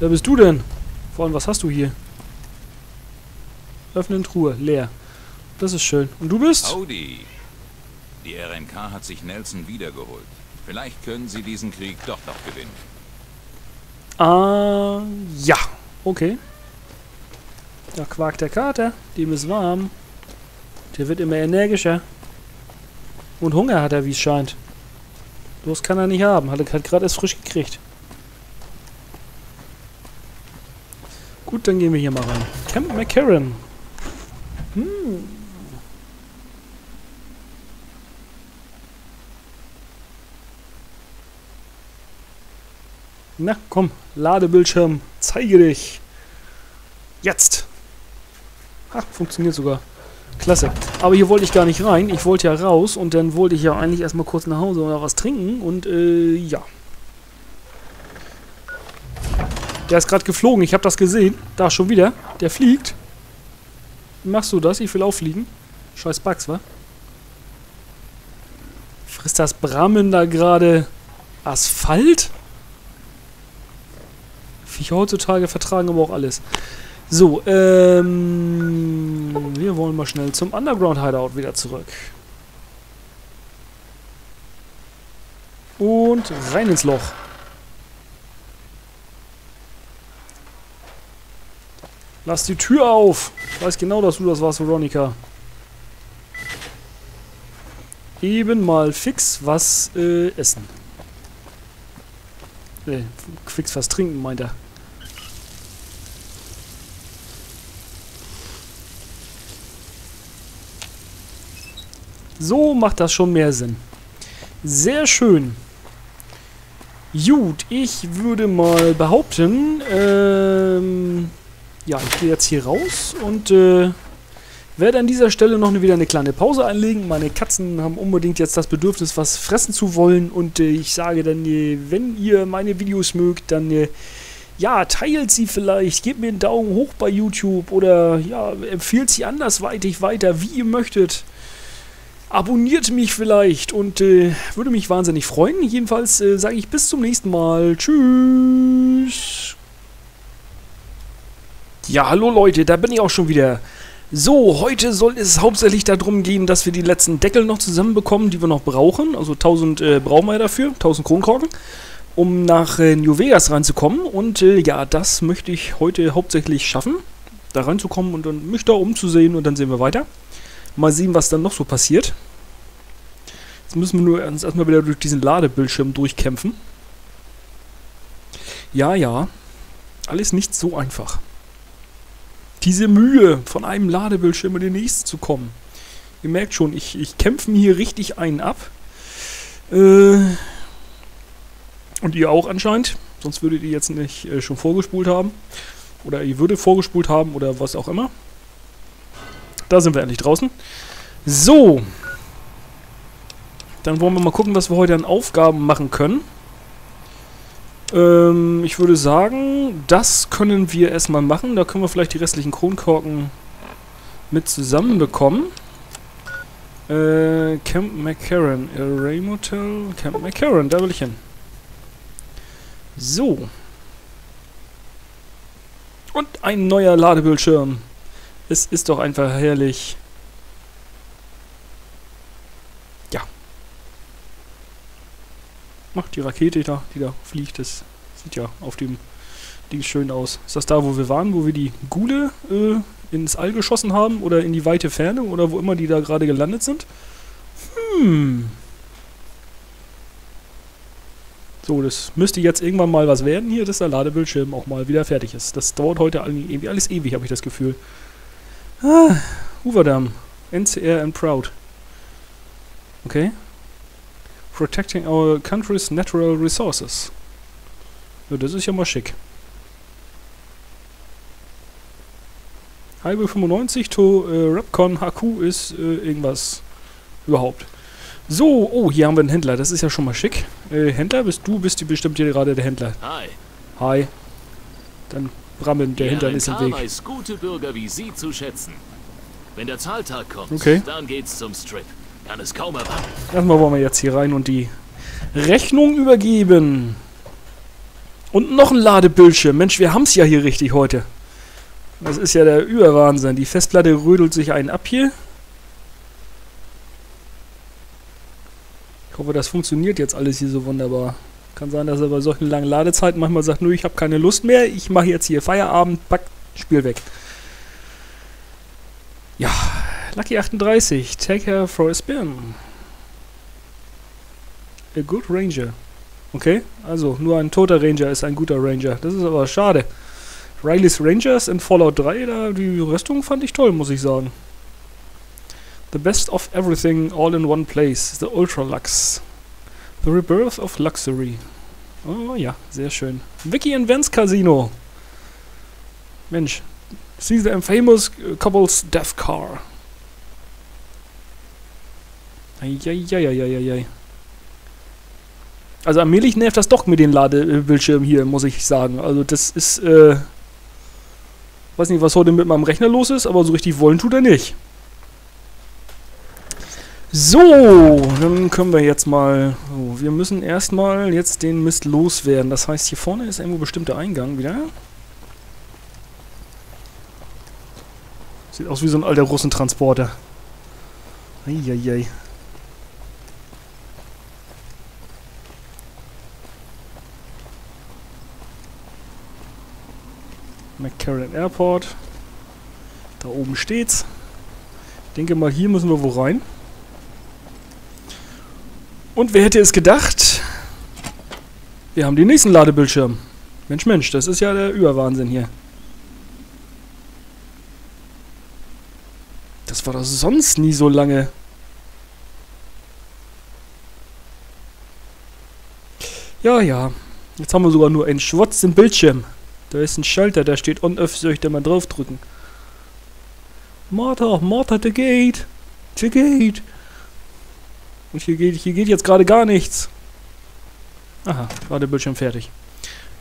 Wer bist du denn? Vor allem, was hast du hier? Öffnen Truhe, leer. Das ist schön. Und du bist? Audi. Die RNK hat sich Nelson wiedergeholt. Vielleicht können sie diesen Krieg doch noch gewinnen. Ah, ja. Okay. Da quakt der Kater. Dem ist warm. Der wird immer energischer. Und Hunger hat er, wie es scheint. Los kann er nicht haben. Hat er gerade erst frisch gekriegt. Gut, dann gehen wir hier mal rein. Camp McCarran. Hm. Na, komm. Ladebildschirm. Zeige dich. Jetzt. Ha, funktioniert sogar. Klasse. Aber hier wollte ich gar nicht rein. Ich wollte ja raus und dann wollte ich ja eigentlich erstmal kurz nach Hause und was trinken und äh, ja. Der ist gerade geflogen. Ich habe das gesehen. Da schon wieder. Der fliegt. Wie machst du das? Ich will auch fliegen. Scheiß Bugs, wa? Frisst das Brammen da gerade Asphalt? Viecher heutzutage vertragen aber auch alles. So, ähm... Wir wollen mal schnell zum Underground Hideout wieder zurück. Und rein ins Loch. Lass die Tür auf. Ich weiß genau, dass du das warst, Veronica. Eben mal fix was äh, essen. Äh, fix was trinken, meint er. So macht das schon mehr Sinn. Sehr schön. Gut, ich würde mal behaupten, ähm, ja, ich gehe jetzt hier raus und äh, werde an dieser Stelle noch wieder eine kleine Pause einlegen. Meine Katzen haben unbedingt jetzt das Bedürfnis, was fressen zu wollen und äh, ich sage dann, äh, wenn ihr meine Videos mögt, dann äh, ja, teilt sie vielleicht, gebt mir einen Daumen hoch bei YouTube oder ja, empfiehlt sie andersweitig weiter, wie ihr möchtet. Abonniert mich vielleicht und äh, würde mich wahnsinnig freuen. Jedenfalls äh, sage ich bis zum nächsten Mal. Tschüss. Ja, hallo Leute, da bin ich auch schon wieder. So, heute soll es hauptsächlich darum gehen, dass wir die letzten Deckel noch zusammenbekommen, die wir noch brauchen. Also 1000 äh, brauchen wir dafür, 1000 Kronkorken, um nach äh, New Vegas reinzukommen. Und äh, ja, das möchte ich heute hauptsächlich schaffen, da reinzukommen und dann mich da umzusehen und dann sehen wir weiter. Mal sehen, was dann noch so passiert. Jetzt müssen wir nur erstmal wieder durch diesen Ladebildschirm durchkämpfen. Ja, ja. Alles nicht so einfach. Diese Mühe, von einem Ladebildschirm in den nächsten zu kommen. Ihr merkt schon, ich, ich kämpfe mir hier richtig einen ab. Äh, und ihr auch anscheinend. Sonst würdet ihr jetzt nicht äh, schon vorgespult haben. Oder ihr würdet vorgespult haben oder was auch immer. Da sind wir endlich draußen. So. Dann wollen wir mal gucken, was wir heute an Aufgaben machen können. Ähm, ich würde sagen, das können wir erstmal machen. Da können wir vielleicht die restlichen Kronkorken mit zusammenbekommen. Äh, Camp McCarran. Array Motel. Camp McCarran, da will ich hin. So. Und ein neuer Ladebildschirm. Es ist doch einfach herrlich. Ja. Macht die Rakete da, die da fliegt. Das sieht ja auf dem Ding schön aus. Ist das da, wo wir waren, wo wir die Gule äh, ins All geschossen haben? Oder in die weite Ferne? Oder wo immer die da gerade gelandet sind? Hm. So, das müsste jetzt irgendwann mal was werden hier, dass der Ladebildschirm auch mal wieder fertig ist. Das dauert heute irgendwie alles ewig, habe ich das Gefühl. Ah, Hooverdam. NCR and Proud. Okay. Protecting our country's natural resources. Ja, das ist ja mal schick. Highway 95 to äh, Rapcon HQ ist äh, irgendwas überhaupt. So, oh, hier haben wir einen Händler. Das ist ja schon mal schick. Äh, Händler, bist du bist bestimmt hier gerade der Händler. Hi. Hi. Dann Brammen, der Hintern ist im Weg. weiß gute Bürger wie Sie zu schätzen. Wenn der Zahltag kommt, Okay. dann geht's zum Strip. Kann es kaum erwarten. Erstmal wollen wir jetzt hier rein und die Rechnung übergeben. Und noch ein Ladebildschirm. Mensch, wir haben es ja hier richtig heute. Das ist ja der Überwahnsinn. Die Festplatte rödelt sich einen ab hier. Ich hoffe, das funktioniert jetzt alles hier so wunderbar. Kann sein, dass er bei solchen langen Ladezeiten manchmal sagt, nö, ich habe keine Lust mehr, ich mache jetzt hier Feierabend, pack, Spiel weg. Ja, Lucky 38, take her for a spin. A good Ranger. Okay, also nur ein toter Ranger ist ein guter Ranger. Das ist aber schade. Riley's Rangers in Fallout 3, da, die Rüstung fand ich toll, muss ich sagen. The best of everything all in one place. The Ultra Lux. The Rebirth of Luxury. Oh ja, sehr schön. Vicky and Vance Casino. Mensch. See the famous couple's death car. Eieieiei. Also allmählich nervt das doch mit den Ladebildschirmen hier, muss ich sagen. Also das ist, äh... Weiß nicht, was heute mit meinem Rechner los ist, aber so richtig wollen tut er nicht. So, dann können wir jetzt mal... Oh, wir müssen erstmal jetzt den Mist loswerden. Das heißt, hier vorne ist irgendwo bestimmt der Eingang wieder. Sieht aus wie so ein alter Russentransporter. Eieiei. McCarran Airport. Da oben steht's. Ich denke mal, hier müssen wir wo rein. Und wer hätte es gedacht? Wir haben den nächsten Ladebildschirm. Mensch, Mensch, das ist ja der Überwahnsinn hier. Das war doch sonst nie so lange. Ja, ja. Jetzt haben wir sogar nur einen schwarzen Bildschirm. Da ist ein Schalter, da steht on-off, soll ich da mal draufdrücken? Martha, Martha, the gate. The gate. Und hier geht, hier geht jetzt gerade gar nichts. Aha, gerade Bildschirm fertig.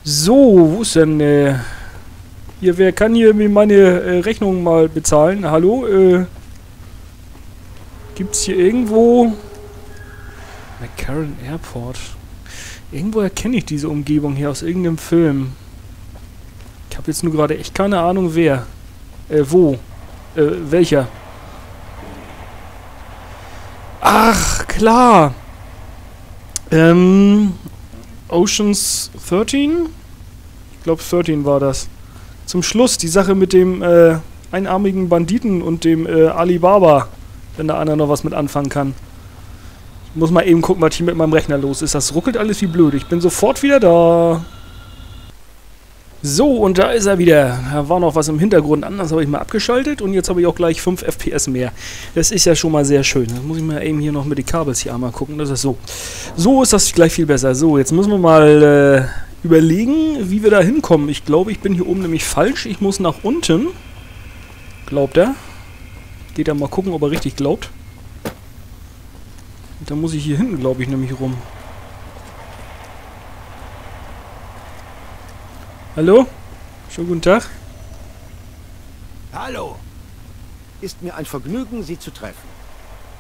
So, wo ist denn, äh, hier, wer kann hier mir meine äh, Rechnung mal bezahlen? Hallo, äh, gibt's hier irgendwo... McCarran Airport. Irgendwo erkenne ich diese Umgebung hier aus irgendeinem Film. Ich habe jetzt nur gerade echt keine Ahnung, wer. Äh, wo. Äh, welcher. Ach, klar. Ähm, Oceans 13? Ich glaube 13 war das. Zum Schluss die Sache mit dem äh, einarmigen Banditen und dem äh, Alibaba. Wenn da einer noch was mit anfangen kann. Ich muss mal eben gucken, was hier mit meinem Rechner los ist. Das ruckelt alles wie blöd. Ich bin sofort wieder da. So, und da ist er wieder. Da war noch was im Hintergrund anders, habe ich mal abgeschaltet und jetzt habe ich auch gleich 5 FPS mehr. Das ist ja schon mal sehr schön. Dann muss ich mal eben hier noch mit den Kabels hier einmal gucken. Das ist so. So ist das gleich viel besser. So, jetzt müssen wir mal äh, überlegen, wie wir da hinkommen. Ich glaube, ich bin hier oben nämlich falsch. Ich muss nach unten. Glaubt er? Geht er mal gucken, ob er richtig glaubt. Dann muss ich hier hinten, glaube ich, nämlich rum. Hallo? Schönen guten Tag. Hallo. Ist mir ein Vergnügen, Sie zu treffen.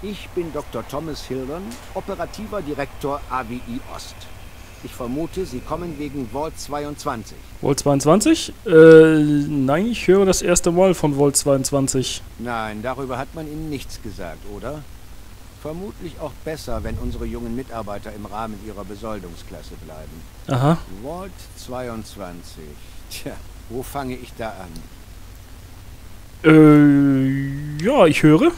Ich bin Dr. Thomas Hildon, operativer Direktor AWI Ost. Ich vermute, Sie kommen wegen Vault 22. Vault 22? Äh, nein, ich höre das erste Mal von Vault 22. Nein, darüber hat man Ihnen nichts gesagt, oder? Vermutlich auch besser, wenn unsere jungen Mitarbeiter im Rahmen ihrer Besoldungsklasse bleiben. Aha. Vault 22. Tja, wo fange ich da an? Äh, ja, ich höre.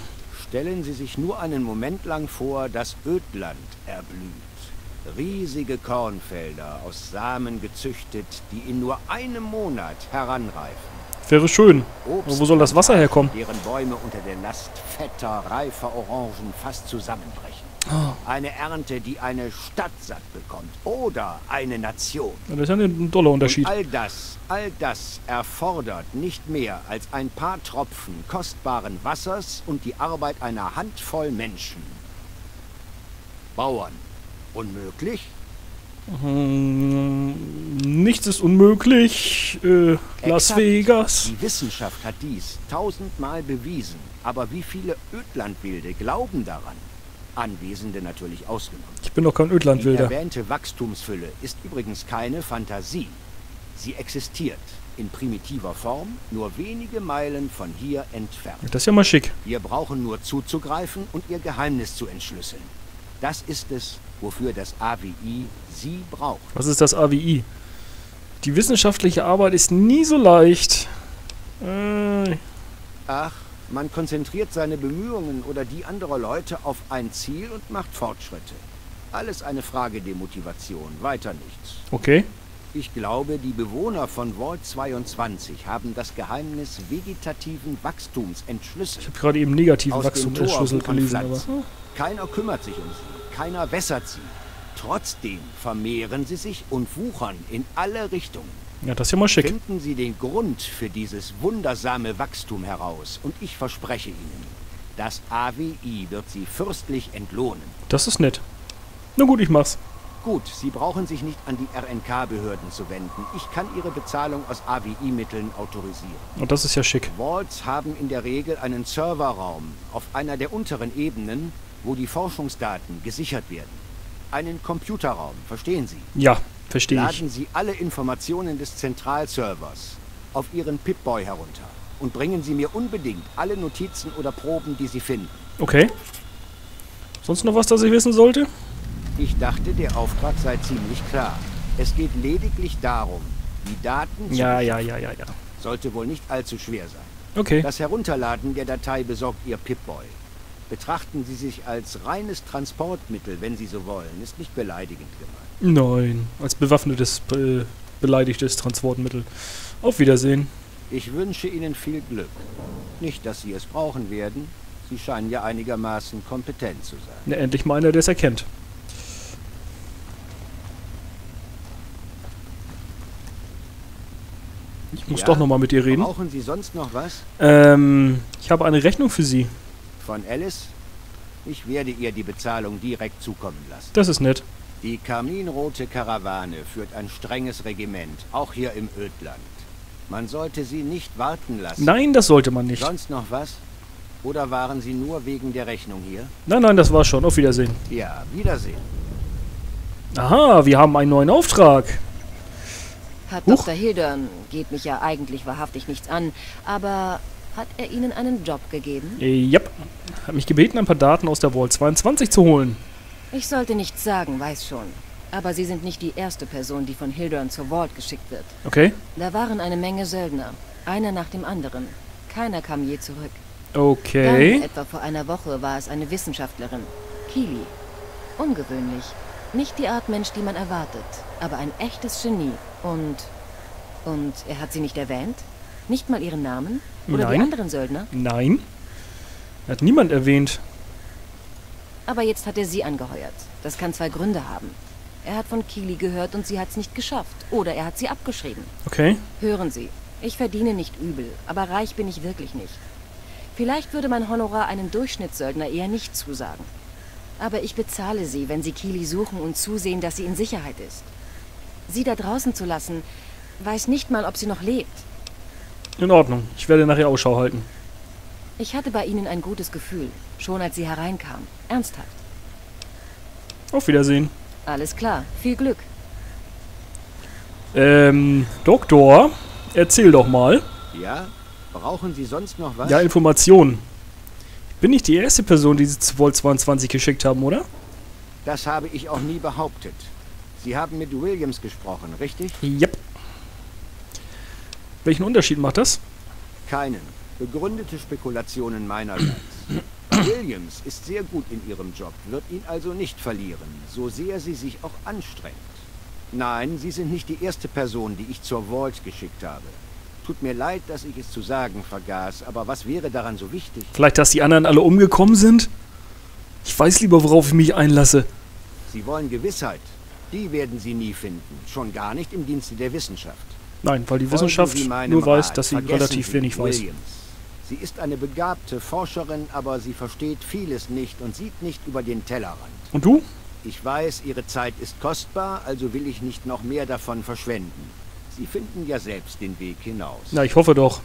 Stellen Sie sich nur einen Moment lang vor, dass Ödland erblüht. Riesige Kornfelder aus Samen gezüchtet, die in nur einem Monat heranreifen. Wäre schön. Aber wo soll das Wasser herkommen? Deren Bäume unter der Last fetter, reifer Orangen fast zusammenbrechen. Oh. Eine Ernte, die eine Stadt satt bekommt. Oder eine Nation. Ja, das ist ja ein doller Unterschied. Und all das, all das erfordert nicht mehr als ein paar Tropfen kostbaren Wassers und die Arbeit einer Handvoll Menschen. Bauern. Unmöglich? Nichts ist unmöglich. Äh, Las. Vegas. Die Wissenschaft hat dies tausendmal bewiesen. Aber wie viele Ödlandwilde glauben daran? Anwesende natürlich ausgenommen. Ich bin doch kein Die Ödlandwilder. erwähnte Wachstumsfülle ist übrigens keine Fantasie. Sie existiert in primitiver Form nur wenige Meilen von hier entfernt. Das ist ja mal schick. Wir brauchen nur zuzugreifen und ihr Geheimnis zu entschlüsseln. Das ist es, wofür das AWI Sie braucht. Was ist das AWI? Die wissenschaftliche Arbeit ist nie so leicht. Äh, Ach, man konzentriert seine Bemühungen oder die anderer Leute auf ein Ziel und macht Fortschritte. Alles eine Frage der Motivation, weiter nichts. okay. Ich glaube, die Bewohner von Vault 22 haben das Geheimnis vegetativen Wachstums entschlüsselt. Ich habe gerade eben negativen Aus Wachstum entschlüsselt gelesen. Keiner kümmert sich um sie, keiner wässert sie. Trotzdem vermehren sie sich und wuchern in alle Richtungen. Ja, das ist ja mal schick. Finden Sie den Grund für dieses wundersame Wachstum heraus und ich verspreche Ihnen, das AWI wird Sie fürstlich entlohnen. Das ist nett. Na gut, ich mach's. Gut, Sie brauchen sich nicht an die RNK-Behörden zu wenden. Ich kann Ihre Bezahlung aus AWI-Mitteln autorisieren. Und das ist ja schick. Vaults haben in der Regel einen Serverraum auf einer der unteren Ebenen, wo die Forschungsdaten gesichert werden. Einen Computerraum, verstehen Sie? Ja, verstehe ich. Laden Sie alle Informationen des Zentralservers auf Ihren Pip-Boy herunter und bringen Sie mir unbedingt alle Notizen oder Proben, die Sie finden. Okay. Sonst noch was, das ich wissen sollte? Ich dachte, der Auftrag sei ziemlich klar. Es geht lediglich darum, die Daten zu Ja, ja, ja, ja, ja. sollte wohl nicht allzu schwer sein. Okay. Das Herunterladen der Datei besorgt Ihr Pip-Boy. Betrachten Sie sich als reines Transportmittel, wenn Sie so wollen. Ist nicht beleidigend gemeint. Nein, als bewaffnetes, äh, beleidigtes Transportmittel. Auf Wiedersehen. Ich wünsche Ihnen viel Glück. Nicht, dass Sie es brauchen werden. Sie scheinen ja einigermaßen kompetent zu sein. Na, endlich mal einer, der es erkennt. Ich muss Ja? doch nochmal mit ihr reden. Brauchen Sie sonst noch was? Ähm, ich habe eine Rechnung für Sie. Von Alice? Ich werde ihr die Bezahlung direkt zukommen lassen. Das ist nett. Die karminrote Karawane führt ein strenges Regiment, auch hier im Ödland. Man sollte sie nicht warten lassen. Nein, das sollte man nicht. Sonst noch was? Oder waren Sie nur wegen der Rechnung hier? Nein, nein, das war schon. Auf Wiedersehen. Ja, Wiedersehen. Aha, wir haben einen neuen Auftrag. Hat Huch. Dr. Hildern, geht mich ja eigentlich wahrhaftig nichts an, aber hat er Ihnen einen Job gegeben? Äh, Yep. Hat mich gebeten, ein paar Daten aus der Vault 22 zu holen. Ich sollte nichts sagen, weiß schon. Aber Sie sind nicht die erste Person, die von Hildern zur Vault geschickt wird. Okay. Da waren eine Menge Söldner, einer nach dem anderen. Keiner kam je zurück. Okay. Dann, etwa vor einer Woche, war es eine Wissenschaftlerin. Kili. Ungewöhnlich. Nicht die Art Mensch, die man erwartet, aber ein echtes Genie. Und. Und er hat sie nicht erwähnt? Nicht mal ihren Namen? Oder die Nein. anderen Söldner? Nein. Hat niemand erwähnt. Aber jetzt hat er sie angeheuert. Das kann zwei Gründe haben. Er hat von Kili gehört und sie hat's nicht geschafft. Oder er hat sie abgeschrieben. Okay. Hören Sie, ich verdiene nicht übel, aber reich bin ich wirklich nicht. Vielleicht würde mein Honorar einem Durchschnittssöldner eher nicht zusagen. Aber ich bezahle Sie, wenn Sie Kili suchen und zusehen, dass sie in Sicherheit ist. Sie da draußen zu lassen, weiß nicht mal, ob sie noch lebt. In Ordnung. Ich werde nachher Ausschau halten. Ich hatte bei Ihnen ein gutes Gefühl, schon als sie hereinkam. Ernsthaft. Auf Wiedersehen. Alles klar, viel Glück. Ähm, Doktor, erzähl doch mal. Ja? Brauchen Sie sonst noch was? Ja, Informationen. Bin nicht die erste Person, die Sie zu Vault 22 geschickt haben, oder? Das habe ich auch nie behauptet. Sie haben mit Williams gesprochen, richtig? Yep. Welchen Unterschied macht das? Keinen. Begründete Spekulationen meinerseits. Williams ist sehr gut in ihrem Job, wird ihn also nicht verlieren, so sehr sie sich auch anstrengt. Nein, Sie sind nicht die erste Person, die ich zur Vault geschickt habe. Tut mir leid, dass ich es zu sagen vergaß, aber was wäre daran so wichtig? Vielleicht, dass die anderen alle umgekommen sind? Ich weiß lieber, worauf ich mich einlasse. Sie wollen Gewissheit. Die werden Sie nie finden, schon gar nicht im Dienste der Wissenschaft. Nein, weil die Wissenschaft nur weiß, dass sie Vergessen relativ Sie wenig weiß. Williams. Sie ist eine begabte Forscherin, aber sie versteht vieles nicht und sieht nicht über den Tellerrand. Und du? Ich weiß, Ihre Zeit ist kostbar, also will ich nicht noch mehr davon verschwenden. Sie finden ja selbst den Weg hinaus. Na, ich hoffe doch.